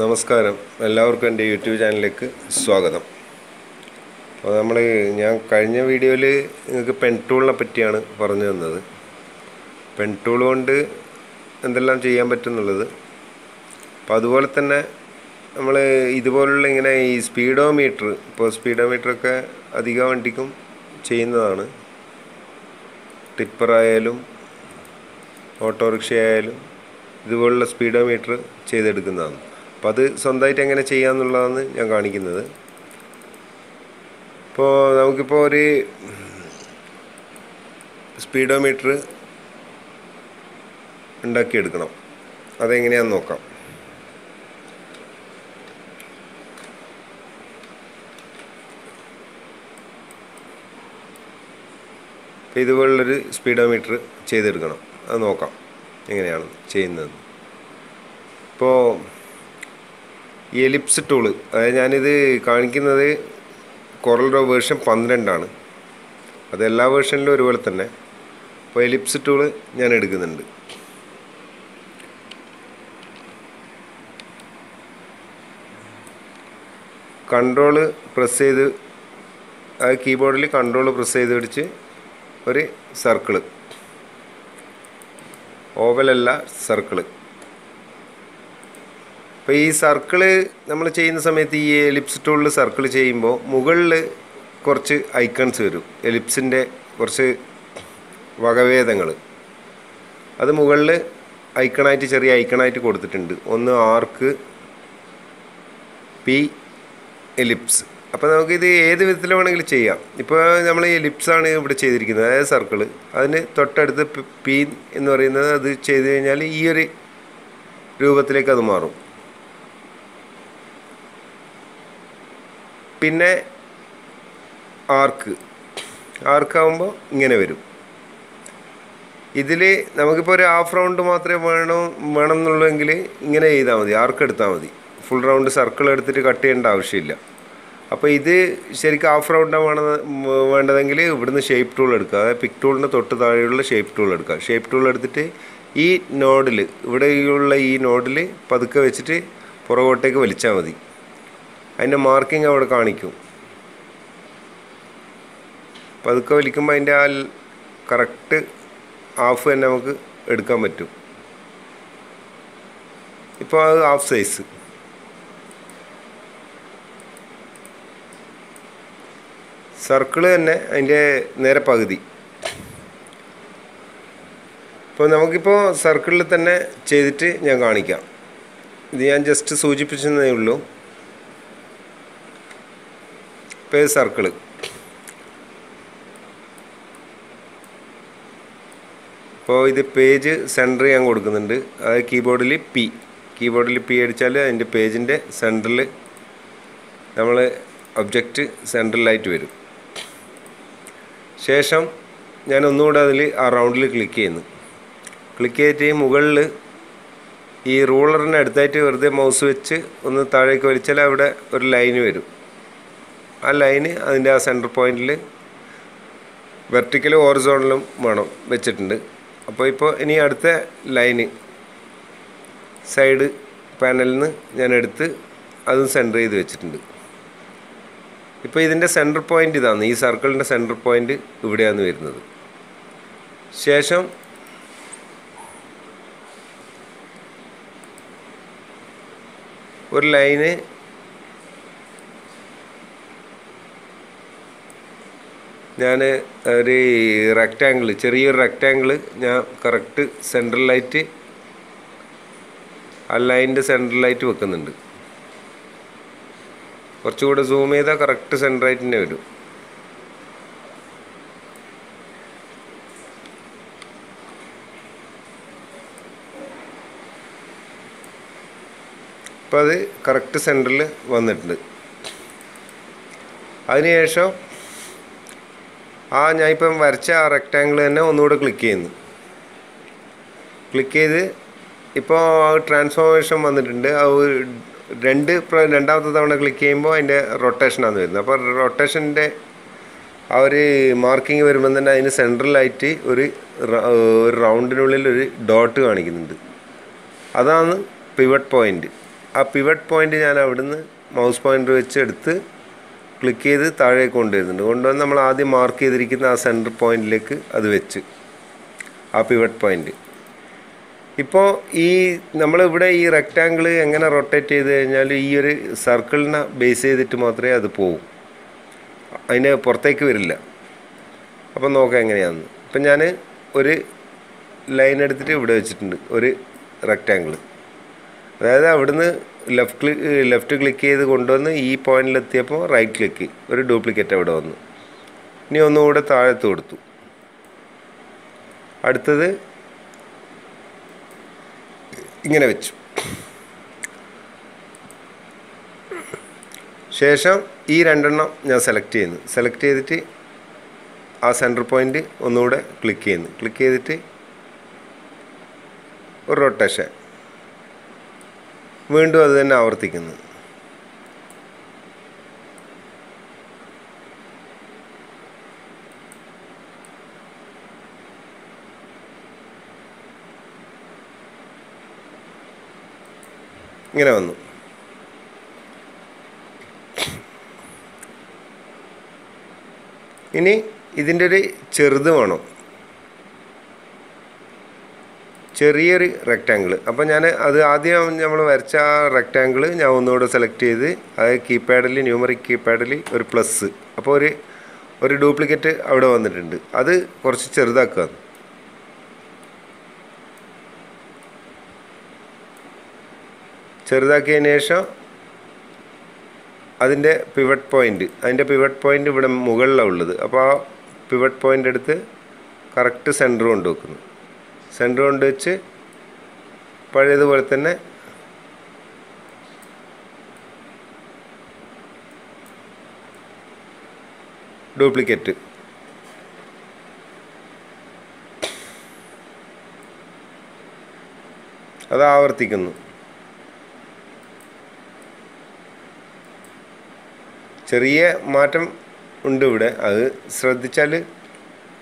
നമസ്കാരം. എല്ലാവർക്കും എന്റെ യൂട്യൂബ് ചാനലിലേക്ക് സ്വാഗതം. അപ്പോൾ നമ്മൾ ഞാൻ കഴിഞ്ഞ വീഡിയോയിൽ നിങ്ങൾക്ക് പെൺടൂളിനെ പറ്റിയാണ് പറഞ്ഞു തന്നത്. പെൺടൂൾ കൊണ്ട് എന്തെല്ലാം ചെയ്യാൻ പറ്റുന്നുള്ളത്? അപ്പോൾ അതുപോലെ തന്നെ നമ്മൾ ഇതുപോലുള്ള ഇങ്ങനെ ഈ സ്പീഡോ മീറ്റർ ഇപ്പോൾ സ്പീഡോ മീറ്ററൊക്കെ അധിക വണ്ടിക്കും ചെയ്യുന്നതാണ്. ടിപ്പറായാലും ഓട്ടോറിക്ഷ ആയാലും ഇതുപോലുള്ള സ്പീഡോ മീറ്റർ ചെയ്തെടുക്കുന്നതാണ്. അപ്പോൾ അത് സ്വന്തമായിട്ട് എങ്ങനെ ചെയ്യാമെന്നുള്ളതാണ് ഞാൻ കാണിക്കുന്നത്. ഇപ്പോൾ നമുക്കിപ്പോൾ ഒരു സ്പീഡോമീറ്റർ ഉണ്ടാക്കിയെടുക്കണം. അതെങ്ങനെയാണെന്ന് നോക്കാം. ഇതുപോലുള്ളൊരു സ്പീഡോമീറ്റർ ചെയ്തെടുക്കണം. അത് നോക്കാം. എങ്ങനെയാണ് ചെയ്യുന്നത്. ഇപ്പോൾ എലിപ്സ് ടൂൾ അതായത് ഞാനിത് കാണിക്കുന്നത് കൊറൽ റോ വേർഷൻ പന്ത്രണ്ടാണ്. അത് എല്ലാ വേർഷനിലും ഒരുപോലെ തന്നെ. അപ്പോൾ എലിപ്സ് ടൂൾ ഞാൻ എടുക്കുന്നുണ്ട്. കൺട്രോൾ പ്രസ് ചെയ്ത് ആ കീബോർഡിൽ കൺട്രോൾ പ്രസ് ചെയ്ത് പിടിച്ച് ഒരു സർക്കിൾ ഓവലല്ല സർക്കിൾ അപ്പോൾ ഈ സർക്കിൾ നമ്മൾ ചെയ്യുന്ന സമയത്ത് ഈ എലിപ്സ് ടൂളിൽ സർക്കിൾ ചെയ്യുമ്പോൾ മുകളിൽ കുറച്ച് ഐക്കൺസ് വരും. എലിപ്സിന്റെ കുറച്ച് വകഭേദങ്ങൾ അത് മുകളിൽ ഐക്കണായിട്ട് ചെറിയ ഐക്കണായിട്ട് കൊടുത്തിട്ടുണ്ട്. ഒന്ന് ആർക്ക് പി എലിപ്സ് അപ്പോൾ നമുക്കിത് ഏത് വിധത്തിൽ വേണമെങ്കിലും ചെയ്യാം. ഇപ്പോൾ നമ്മൾ ഈ എലിപ്സാണ് ഇവിടെ ചെയ്തിരിക്കുന്നത് അതായത് സർക്കിൾ അതിന് തൊട്ടടുത്ത് പി എന്ന് പറയുന്നത് അത് ചെയ്ത് കഴിഞ്ഞാൽ ഈ ഒരു രൂപത്തിലേക്ക് അത് മാറും. പിന്നെ ആർക്ക്? ആർക്കാവുമ്പോൾ ഇങ്ങനെ വരും. ഇതിൽ നമുക്കിപ്പോൾ ഒരു ഹാഫ് റൗണ്ട് മാത്രമേ വേണം വേണം എന്നുള്ളെങ്കിൽ ഇങ്ങനെ ചെയ്താൽ മതി. ആർക്ക് എടുത്താൽ മതി. ഫുൾ റൗണ്ട് സർക്കിൾ എടുത്തിട്ട് കട്ട് ചെയ്യേണ്ട ആവശ്യമില്ല. അപ്പോൾ ഇത് ശരിക്കും ഹാഫ് റൗണ്ടാണ് വേണത് വേണ്ടതെങ്കിൽ ഇവിടുന്ന് ഷേപ്പ് ടൂൾ എടുക്കുക. അതായത് പിക് ടൂളിന്റെ തൊട്ട് താഴെയുള്ള ഷേപ്പ് ടൂൾ എടുക്കുക. ഷേപ്പ് ടൂൾ എടുത്തിട്ട് ഈ നോഡിൽ ഇവിടെയുള്ള ഈ നോഡിൽ പതുക്കെ വെച്ചിട്ട് പുറകോട്ടേക്ക് വലിച്ചാൽ മതി. അതിന്റെ മാർക്കിംഗ് അവിടെ കാണിക്കും. പതുക്കെ വലിക്കുമ്പോൾ അതിന്റെ ആ കറക്റ്റ് ഹാഫ് തന്നെ നമുക്ക് എടുക്കാൻ പറ്റും. ഇപ്പോൾ അത് ഹാഫ് സൈസ് സർക്കിൾ തന്നെ അതിന്റെ നേരെ പകുതി. ഇപ്പോൾ നമുക്കിപ്പോൾ സർക്കിളിൽ തന്നെ ചെയ്തിട്ട് ഞാൻ കാണിക്കാം. ഇത് ഞാൻ ജസ്റ്റ് സൂചിപ്പിച്ചതേ ഉള്ളൂ. ഇപ്പോൾ സർക്കിൾ അപ്പോൾ ഇത് പേജ് സെന്റർ ഞാൻ കൊടുക്കുന്നുണ്ട്. അതായത് കീബോർഡിൽ പി. കീബോർഡിൽ പി അടിച്ചാൽ അതിന്റെ പേജിന്റെ സെന്ററിൽ നമ്മൾ ഒബ്ജക്റ്റ് സെൻട്രലായിട്ട് വരും. ശേഷം ഞാൻ ഒന്നുകൂടെ അതിൽ ആ റൗണ്ടിൽ ക്ലിക്ക് ചെയ്യുന്നു. ക്ലിക്ക് ചെയ്തിട്ട് മുകളിൽ ഈ റൂളറിന് അടുത്തായിട്ട് വെറുതെ മൗസ് വെച്ച് ഒന്ന് താഴേക്ക് വലിച്ചാൽ അവിടെ ഒരു ലൈന് വരും. ആ ലൈന് അതിന്റെ ആ സെന്റർ പോയിന്റിൽ വെർട്ടിക്കലും ഓറിസോണലും വേണം വെച്ചിട്ടുണ്ട്. അപ്പോൾ ഇപ്പോൾ ഇനി അടുത്ത ലൈന് സൈഡ് പാനലിൽ നിന്ന് ഞാൻ എടുത്ത് അതും സെന്റർ ചെയ്ത് വെച്ചിട്ടുണ്ട്. ഇപ്പോൾ ഇതിന്റെ സെന്റർ പോയിന്റ് ഇതാണ് ഈ സർക്കിളിന്റെ സെന്റർ പോയിന്റ് ഇവിടെയാണ് വരുന്നത്. ശേഷം ഒരു ലൈന് ഞാൻ ഒരു റെക്റ്റാങ്കിൾ ചെറിയൊരു റെക്റ്റാങ്കിൾ ഞാൻ കറക്റ്റ് ലൈറ്റ് ആ ലൈന്റെ ലൈറ്റ് വെക്കുന്നുണ്ട്. കുറച്ചുകൂടെ സൂം ചെയ്താൽ കറക്റ്റ് സെന്ററായിട്ട് തന്നെ വരും. അപ്പോൾ അത് കറക്റ്റ് സെന്ററിൽ വന്നിട്ടുണ്ട്. അതിനുശേഷം ആ ഞാൻ ഇപ്പം വരച്ച ആ റെക്റ്റാങ്കിൾ തന്നെ ഒന്നുകൂടെ ക്ലിക്ക് ചെയ്യുന്നു. ക്ലിക്ക് ചെയ്ത് ഇപ്പോൾ ട്രാൻസ്ഫോർമേഷൻ വന്നിട്ടുണ്ട്. അത് രണ്ട് രണ്ടാമത്തെ തവണ ക്ലിക്ക് ചെയ്യുമ്പോൾ അതിന്റെ റൊട്ടേഷനാണ് വരുന്നത്. അപ്പോൾ റൊട്ടേഷന്റെ ആ ഒരു മാർക്കിംഗ് വരുമ്പോൾ തന്നെ അതിന് സെൻട്രലായിട്ട് ഒരു ഒരു റൗണ്ടിനുള്ളിൽ ഒരു ഡോട്ട് കാണിക്കുന്നുണ്ട്. അതാണ് പിവട്ട് പോയിന്റ് ആ പിവറ്റ് പോയിന്റ് ഞാൻ അവിടുന്ന് മൗസ് പോയിന്റർ വെച്ച് എടുത്ത് ക്ലിക്ക് ചെയ്ത് താഴേക്ക് കൊണ്ടുവരുന്നുണ്ട്. കൊണ്ടുവന്ന് നമ്മൾ ആദ്യം മാർക്ക് ചെയ്തിരിക്കുന്ന ആ സെന്റർ പോയിന്റിലേക്ക് അത് വെച്ച്. ആ പിവറ്റ് പോയിന്റ് ഇപ്പോൾ ഈ നമ്മളിവിടെ ഈ റെക്റ്റാങ്കിൾ എങ്ങനെ റൊട്ടേറ്റ് ചെയ്ത് കഴിഞ്ഞാൽ ഈ ഒരു സർക്കിളിനെ ബേസ് ചെയ്തിട്ട് മാത്രമേ അത് പോകൂ അതിന് പുറത്തേക്ക് വരില്ല. അപ്പം നോക്കാം എങ്ങനെയാണെന്ന് ഇപ്പം ഞാൻ ഒരു ലൈൻ എടുത്തിട്ട് ഇവിടെ വെച്ചിട്ടുണ്ട്. ഒരു റെക്റ്റാങ്കിൾ അതായത് അവിടുന്ന് ലെഫ്റ്റ് ക്ലിക്ക് ലെഫ്റ്റ് ക്ലിക്ക് ചെയ്ത് കൊണ്ടുവന്ന് ഈ പോയിന്റിലെത്തിയപ്പോൾ റൈറ്റ് ക്ലിക്ക് ഒരു ഡ്യൂപ്ലിക്കേറ്റ് അവിടെ വന്നു. ഇനി ഒന്നുകൂടെ താഴത്ത് കൊടുത്തു. അടുത്തത് ഇങ്ങനെ വെച്ചു. ശേഷം ഈ രണ്ടെണ്ണം ഞാൻ സെലക്ട് ചെയ്യുന്നു. സെലക്ട് ചെയ്തിട്ട് ആ സെന്റർ പോയിന്റ് ഒന്നുകൂടെ ക്ലിക്ക് ചെയ്യുന്നു. ക്ലിക്ക് ചെയ്തിട്ട് ഒരു റൊട്ടേഷൻ വീണ്ടും അത് തന്നെ ആവർത്തിക്കുന്നു. ഇങ്ങനെ വന്നു. ഇനി ഇതിന്റെ ഒരു ചെറുത് വേണം. ചെറിയൊരു റെക്റ്റാങ്കിൾ അപ്പോൾ ഞാൻ അത് ആദ്യം നമ്മൾ വരച്ച ആ റെക്റ്റാങ്കിൾ ഞാൻ ഒന്നുകൂടെ സെലക്ട് ചെയ്ത് അത് കീപാഡിൽ ന്യൂമറിക് കീപാഡിൽ ഒരു പ്ലസ് അപ്പോൾ ഒരു ഒരു ഡ്യൂപ്ലിക്കേറ്റ് അവിടെ വന്നിട്ടുണ്ട്. അത് കുറച്ച് ചെറുതാക്കുക ചെറുതാക്കിയതിന് ശേഷം അതിന്റെ പിവറ്റ് പോയിന്റ് അതിന്റെ പിവറ്റ് പോയിന്റ് ഇവിടെ മുകളിലാണ് ഉള്ളത്. അപ്പോൾ ആ പിവറ്റ് പോയിന്റ് എടുത്ത് കറക്റ്റ് സെന്റർ കൊണ്ട് വെക്കുന്നു സെന്റർ കൊണ്ട് വെച്ച് പഴയതുപോലെ തന്നെ ഡ്യൂപ്ലിക്കേറ്റ് അത് ആവർത്തിക്കുന്നു. ചെറിയ മാറ്റം ഉണ്ട് ഇവിടെ. അത് ശ്രദ്ധിച്ചാൽ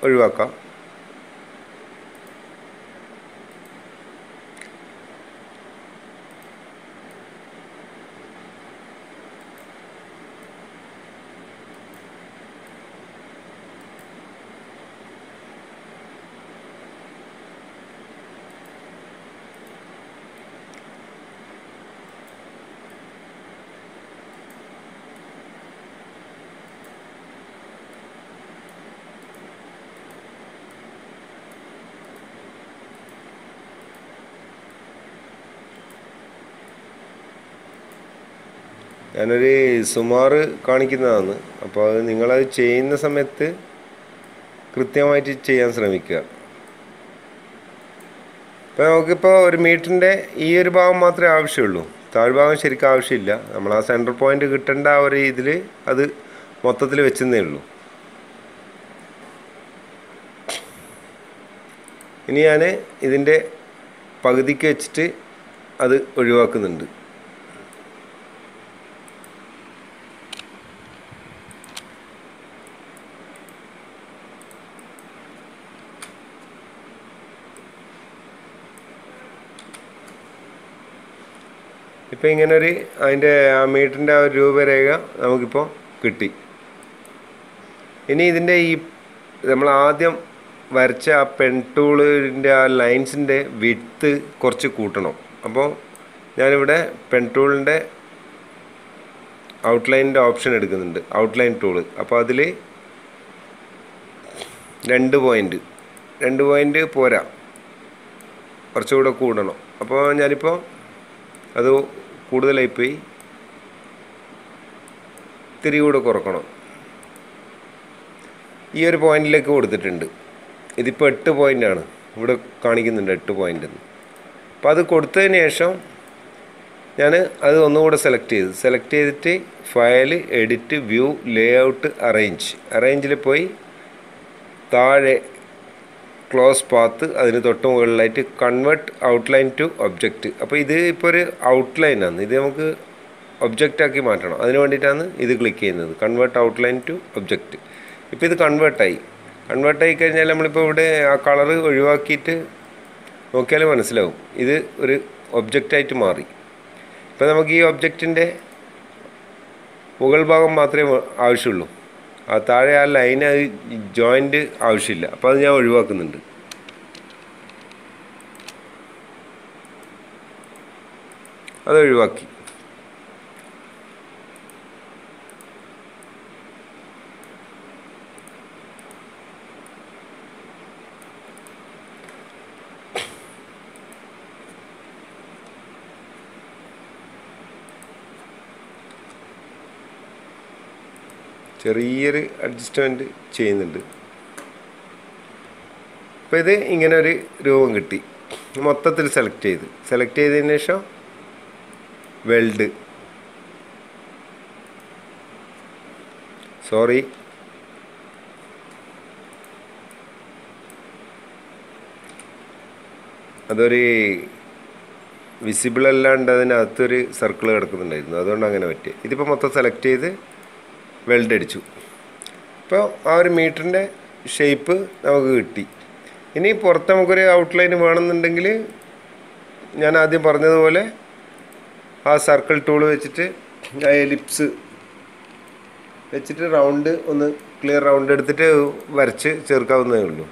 ഒഴിവാക്കാം. ഞാനൊരു സുമാർ കാണിക്കുന്നതാണ്. അപ്പോൾ അത് നിങ്ങളത് ചെയ്യുന്ന സമയത്ത് കൃത്യമായിട്ട് ചെയ്യാൻ ശ്രമിക്കുക. ഇപ്പോൾ നമുക്കിപ്പോൾ ഒരു മീറ്ററിന്റെ ഈ ഒരു ഭാഗം മാത്രമേ ആവശ്യമുള്ളൂ. താഴ്ഭാഗം ശരിക്കും ആവശ്യമില്ല. നമ്മൾ ആ സെന്റർ പോയിന്റ് കിട്ടേണ്ട ആ ഒരു ഇതിൽ അത് മൊത്തത്തിൽ വെച്ചെന്നേ ഉള്ളൂ. ഇനി ഞാൻ ഇതിന്റെ പകുതിക്ക് വെച്ചിട്ട് അത് ഒഴിവാക്കുന്നുണ്ട്. ഇപ്പം ഇങ്ങനൊരു അതിന്റെ ആ മീറ്ററിന്റെ ആ ഒരു രൂപരേഖ നമുക്കിപ്പോൾ കിട്ടി. ഇനി ഇതിന്റെ ഈ നമ്മൾ ആദ്യം വരച്ച ആ പെൺ ടൂളിന്റെ ആ ലൈൻസിന്റെ വിത്ത് കുറച്ച് കൂട്ടണം. അപ്പോൾ ഞാനിവിടെ പെൺ ടൂളിന്റെ ഔട്ട്ലൈനിന്റെ ഓപ്ഷൻ എടുക്കുന്നുണ്ട്. ഔട്ട്ലൈൻ ടൂൾ അപ്പോൾ അതിൽ രണ്ട് പോയിന്റ് രണ്ട് പോയിന്റ് പോരാ. കുറച്ചുകൂടെ കൂടണം. അപ്പോൾ ഞാനിപ്പോൾ അത് കൂടുതലായിപ്പോയി. ഇത്തിരി കൂടെ കുറക്കണം. ഈ ഒരു പോയിന്റിലേക്ക് കൊടുത്തിട്ടുണ്ട്. ഇതിപ്പോൾ എട്ട് പോയിന്റാണ് ഇവിടെ കാണിക്കുന്നുണ്ട് എട്ട് പോയിന്റ് അപ്പോൾ അത് കൊടുത്തതിന് ശേഷം ഞാൻ അത് ഒന്നുകൂടെ സെലക്ട് ചെയ്തു. സെലക്ട് ചെയ്തിട്ട് file edit view layout arrange. അറേഞ്ചിൽ പോയി താഴെ ക്ലോസ് പാത്ത് അതിന് തൊട്ട് മുകളിലായിട്ട് കൺവേർട്ട് ഔട്ട്ലൈൻ ടു ഒബ്ജക്റ്റ് അപ്പോൾ ഇത് ഇപ്പോൾ ഒരു ഔട്ട്ലൈനാണ് ഇത് നമുക്ക് ഒബ്ജക്റ്റാക്കി മാറ്റണം. അതിന് വേണ്ടിയിട്ടാണ് ഇത് ക്ലിക്ക് ചെയ്യുന്നത്. കൺവേർട്ട് ഔട്ട്ലൈൻ ടു ഒബ്ജക്റ്റ് ഇപ്പോൾ ഇത് കൺവേർട്ടായി കൺവേർട്ടായി കഴിഞ്ഞാൽ നമ്മളിപ്പോൾ ഇവിടെ ആ കളറ് ഒഴിവാക്കിയിട്ട് നോക്കിയാൽ മനസ്സിലാവും. ഇത് ഒരു ഒബ്ജക്റ്റായിട്ട് മാറി. ഇപ്പോൾ നമുക്ക് ഈ ഒബ്ജക്റ്റിന്റെ മുകൾ ഭാഗം മാത്രമേ ആവശ്യമുള്ളൂ. താഴെ ആ ലൈൻ അത് ജോയിന്റ് ആവശ്യമില്ല. അപ്പോൾ അത് ഞാൻ ഒഴിവാക്കുന്നുണ്ട്. അത് ഒഴിവാക്കി. ചെറിയൊരു അഡ്ജസ്റ്റ്മെന്റ് ചെയ്യുന്നുണ്ട്. അപ്പോൾ ഇത് ഇങ്ങനെ ഒരു രൂപം കിട്ടി. മൊത്തത്തിൽ സെലക്ട് ചെയ്ത്. സെലക്ട് ചെയ്തതിന് ശേഷം വെൽഡ് സോറി അതൊരു വിസിബിൾ അല്ലാണ്ട് അതിനകത്തൊരു സർക്കിൾ കിടക്കുന്നുണ്ടായിരുന്നു. അതുകൊണ്ട് അങ്ങനെ പറ്റിയത് ഇതിപ്പോൾ മൊത്തം സെലക്ട് ചെയ്ത് വെൽഡ് അടിച്ചു അപ്പോൾ ആ ഒരു മീറ്ററിന്റെ ഷേപ്പ് നമുക്ക് കിട്ടി. ഇനി പുറത്ത് നമുക്കൊരു ഔട്ട്ലൈൻ വേണമെന്നുണ്ടെങ്കിൽ ഞാൻ ആദ്യം പറഞ്ഞതുപോലെ ആ സർക്കിൾ ടൂൾ വെച്ചിട്ട് ആ എലിപ്സ് വെച്ചിട്ട് റൗണ്ട് ഒന്ന് ക്ലിയർ റൗണ്ട് എടുത്തിട്ട് വരച്ച് ചേർക്കാവുന്നതേ ഉള്ളൂ.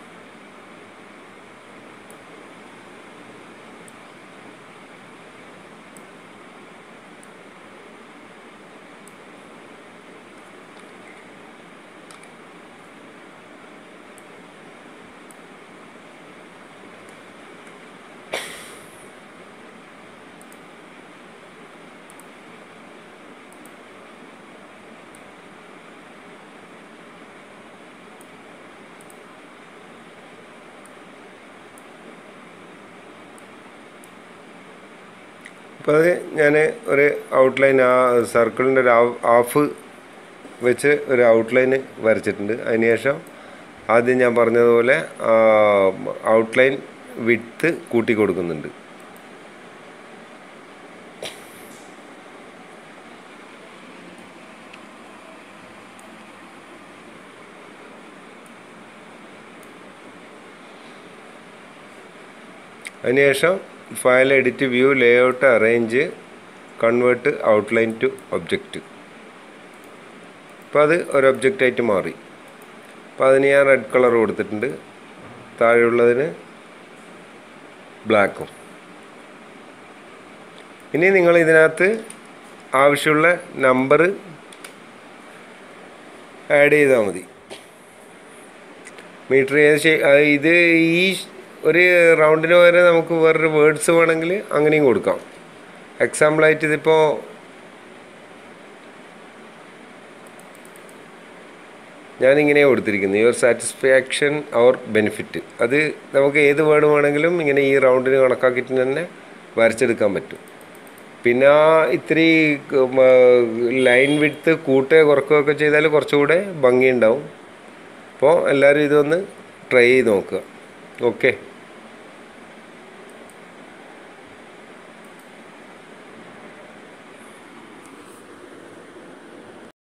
അപ്പോൾ അത് ഞാൻ ഒരു ഔട്ട്ലൈൻ ആ സർക്കിളിന്റെ ഒരു ഹാഫ് വെച്ച് ഒരു ഔട്ട്ലൈൻ വരച്ചിട്ടുണ്ട്. അതിനുശേഷം ആദ്യം ഞാൻ പറഞ്ഞതുപോലെ ഔട്ട്ലൈൻ വിട്ട് കൂട്ടി കൊടുക്കുന്നുണ്ട്. അതിനുശേഷം file edit view layout arrange convert outline to object അപ്പോൾ അത് ഒരു ഒബ്ജക്റ്റായിട്ട് മാറി. അപ്പോൾ അതിന് ഞാൻ റെഡ് കളർ കൊടുത്തിട്ടുണ്ട്. താഴെയുള്ളതിന് ബ്ലാക്കും ഇനി നിങ്ങൾ ഇതിനകത്ത് ആവശ്യമുള്ള നമ്പർ ആഡ് ചെയ്താൽ മതി. മീറ്റർ ചെയ്ത ഇത് ഈ ഒരു റൗണ്ടിന് പകരം നമുക്ക് വേറൊരു വേർഡ്സ് വേണമെങ്കിൽ അങ്ങനെയും കൊടുക്കാം. എക്സാമ്പിളായിട്ട് ഇതിപ്പോൾ ഞാനിങ്ങനെ കൊടുത്തിരിക്കുന്നത്. യുവർ സാറ്റിസ്ഫാക്ഷൻ അവർ ബെനിഫിറ്റ് അത് നമുക്ക് ഏത് വേർഡ് വേണമെങ്കിലും ഇങ്ങനെ ഈ റൗണ്ടിന് കണക്കാക്കിയിട്ട് തന്നെ വരച്ചെടുക്കാൻ പറ്റും. പിന്നെ ആ ഇത്തിരി ലൈൻ വിടുത്ത് കൂട്ടുകയോ കുറക്കുകയൊക്കെ ചെയ്താൽ കുറച്ചുകൂടെ ഭംഗിയുണ്ടാവും. അപ്പോൾ എല്ലാവരും ഇതൊന്ന് ട്രൈ ചെയ്ത് നോക്കുക. ഓക്കെ